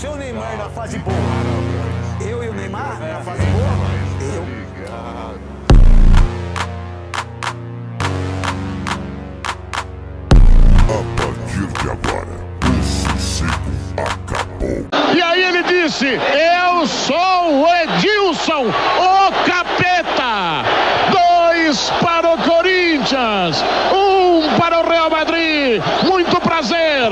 você e o Neymar na fase boa. Eu e o Neymar na fase boa? Eu. E aí ele disse: Eu sou o Edilson, o capeta. Dois para o Corinthians, um para o Real Madrid. Muito prazer.